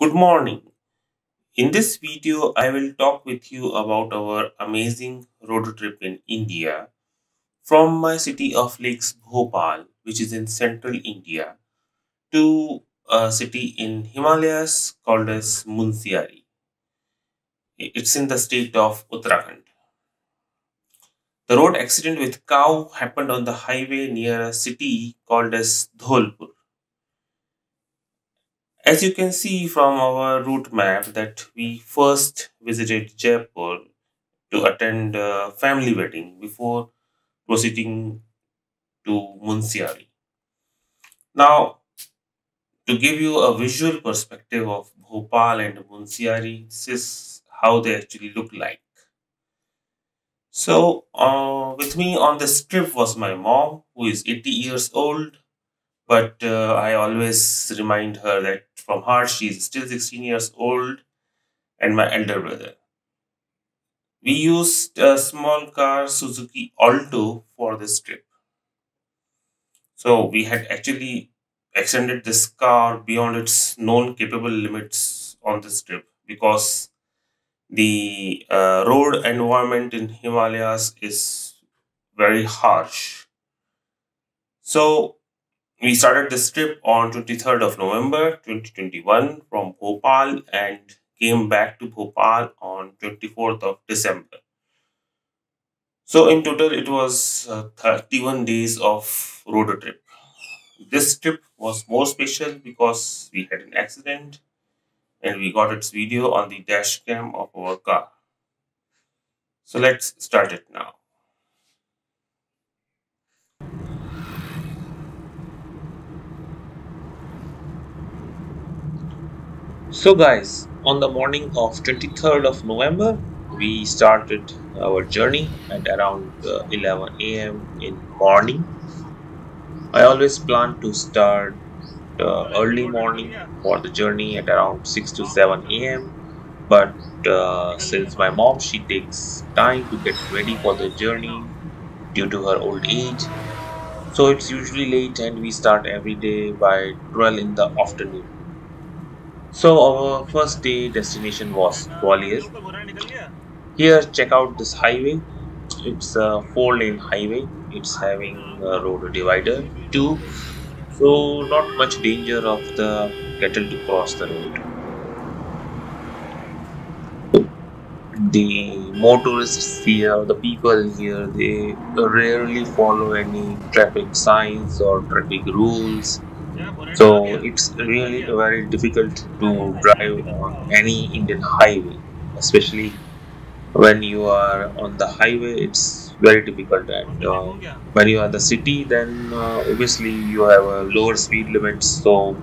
Good morning. In this video, I will talk with you about our amazing road trip in India from my city of Lakes Bhopal, which is in central India, to a city in Himalayas called as Munsiari. It's in the state of Uttarakhand. The road accident with cow happened on the highway near a city called as Dholpur. As you can see from our route map that we first visited Jaipur to attend a family wedding before proceeding to Munsiari. Now, to give you a visual perspective of Bhopal and Munsiari, this is how they actually look like. So, uh, with me on this trip was my mom, who is 80 years old, but uh, I always remind her that from heart she is still 16 years old, and my elder brother. We used a small car Suzuki Alto for this trip. So, we had actually extended this car beyond its known capable limits on this trip because the uh, road environment in Himalayas is very harsh. So we started this trip on 23rd of November 2021 from Bhopal and came back to Bhopal on 24th of December. So in total it was uh, 31 days of road trip. This trip was more special because we had an accident and we got its video on the dash cam of our car. So let's start it now. So guys, on the morning of 23rd of November, we started our journey at around uh, 11 a.m. in morning. I always plan to start uh, early morning for the journey at around 6 to 7 a.m. But uh, since my mom she takes time to get ready for the journey due to her old age, so it's usually late and we start every day by 12 in the afternoon. So our first day destination was Gwalior. Here check out this highway. It's a four lane highway. It's having a road divider too. So not much danger of the cattle to cross the road. The motorists here, the people here, they rarely follow any traffic signs or traffic rules so it's really very difficult to drive on any Indian highway, especially when you are on the highway. It's very difficult, and uh, when you are in the city, then uh, obviously you have a lower speed limit, so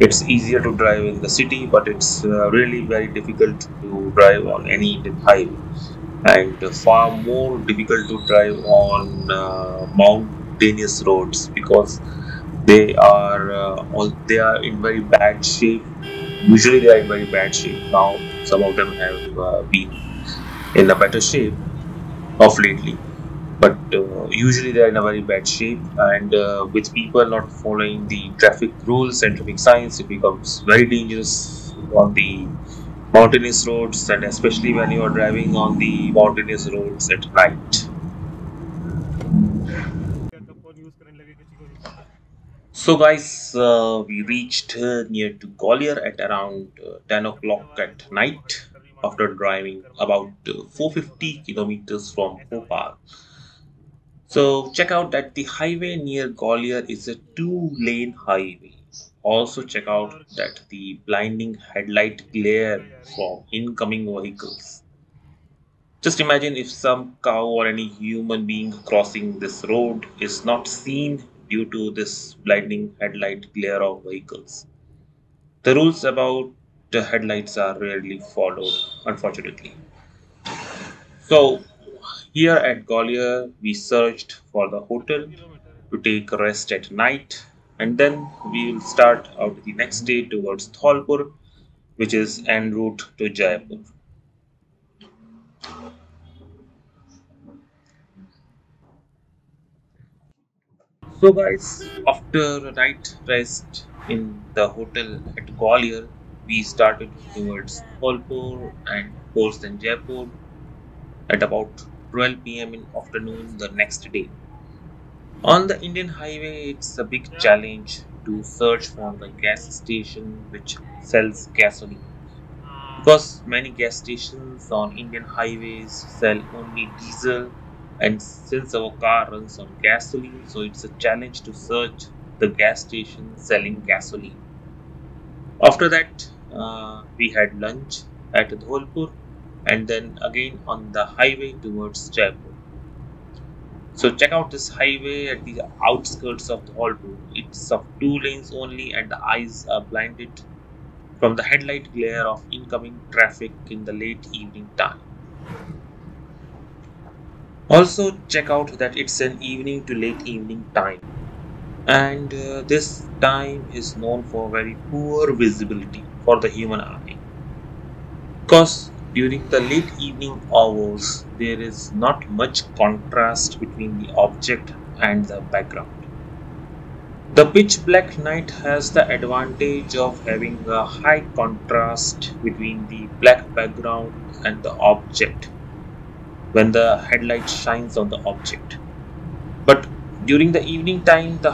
it's easier to drive in the city. But it's uh, really very difficult to drive on any Indian highway, and far more difficult to drive on uh, mountainous roads because they are uh, all they are in very bad shape. Usually they are in very bad shape. Now some of them have uh, been in a better shape of lately. But uh, usually they are in a very bad shape and uh, with people not following the traffic rules and traffic signs it becomes very dangerous on the mountainous roads and especially when you are driving on the mountainous roads at night So guys, uh, we reached near to Gwalior at around uh, 10 o'clock at night after driving about uh, 450 kilometers from Bhopal. So check out that the highway near Gwalior is a two-lane highway. Also check out that the blinding headlight glare from incoming vehicles. Just imagine if some cow or any human being crossing this road is not seen due to this blinding headlight glare of vehicles. The rules about the headlights are rarely followed, unfortunately. So, here at Gwalior, we searched for the hotel to take rest at night, and then we will start out the next day towards Dholpur, which is en route to Jaipur. So, guys, after a night rest in the hotel at Gwalior, we started towards Dholpur and course then Jaipur at about 12 pm in afternoon the next day. On the Indian highway, it's a big challenge to search for the gas station which sells gasoline because many gas stations on Indian highways sell only diesel and since our car runs on gasoline so it's a challenge to search the gas station selling gasoline. After that uh, we had lunch at Dholpur and then again on the highway towards Jaipur. So check out this highway at the outskirts of Dholpur. It's of two lanes only and the eyes are blinded from the headlight glare of incoming traffic in the late evening time. Also check out that it's an evening to late evening time. And uh, this time is known for very poor visibility for the human eye because during the late evening hours there is not much contrast between the object and the background. The pitch black night has the advantage of having a high contrast between the black background and the object when the headlight shines on the object. But during the evening time, the,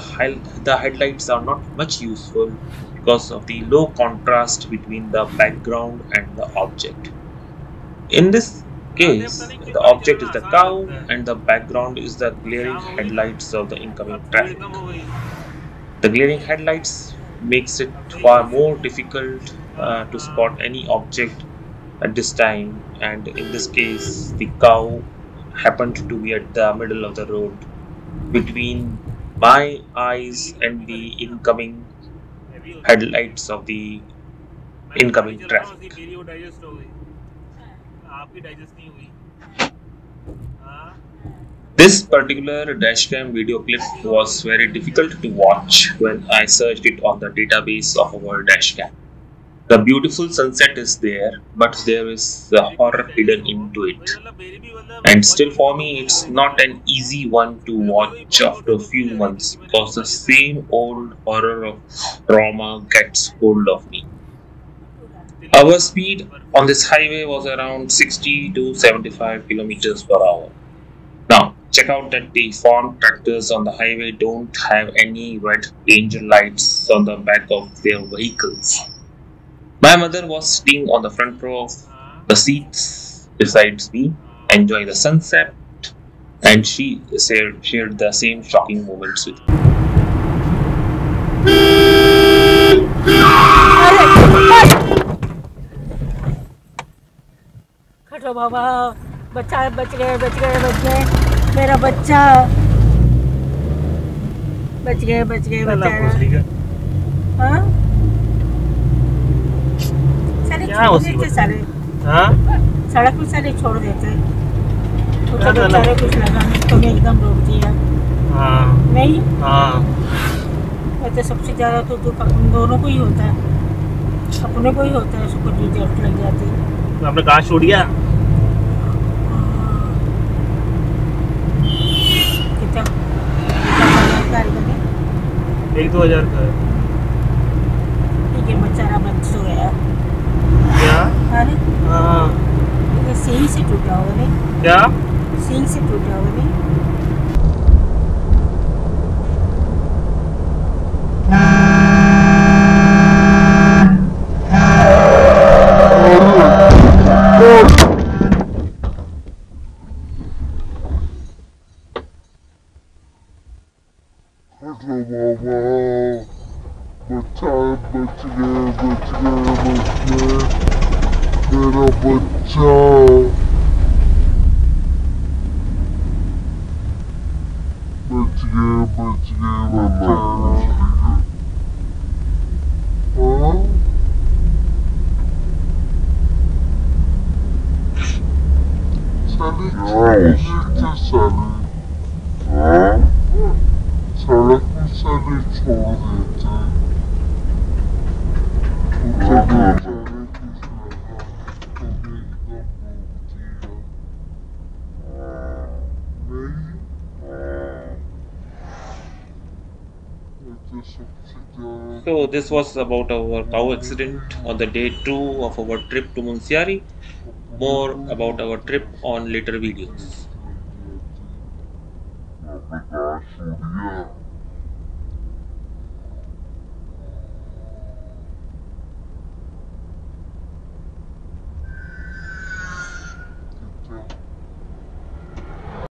the headlights are not much useful because of the low contrast between the background and the object. In this case, the object is the cow and the background is the glaring headlights of the incoming traffic. The glaring headlights makes it far more difficult uh, to spot any object at this time and in this case the cow happened to be at the middle of the road between my eyes and the incoming headlights of the incoming traffic. This particular dashcam video clip was very difficult to watch when I searched it on the database of our dashcam. The beautiful sunset is there, but there is a horror hidden into it. And still for me, it's not an easy one to watch after a few months because the same old horror of trauma gets hold of me. Our speed on this highway was around 60 to 75 kilometers per hour. Now, check out that the farm tractors on the highway don't have any red danger lights on the back of their vehicles. My mother was sitting on the front row of the seats besides me, enjoying the sunset, and she shared, shared the same shocking moments with me. बच्चा बच गए बच गए बच गए मेरा बच्चा बच गए बच गए बेचारा हाँ छोड़ देते सारे। हाँ? सड़क पे सारे छोड़ देते। तो बेचारे कुछ लगा नहीं तो मैं एकदम रोक दिया। हाँ। नहीं? हाँ। वैसे सबसे ज़्यादा तो दुख अपन दोनों को ही होता है। अपने को ही होता है उसको लग जाती है। तो आपने कहाँ छोड़ दिया? एक दो हज़ार का Sim, se por problema. Batiguei, batiguei, batalha. Hã? Salete, salete, salete. Hã? Salete, salete, salete. This was about our cow accident on the day two of our trip to Munsiari. More about our trip on later videos.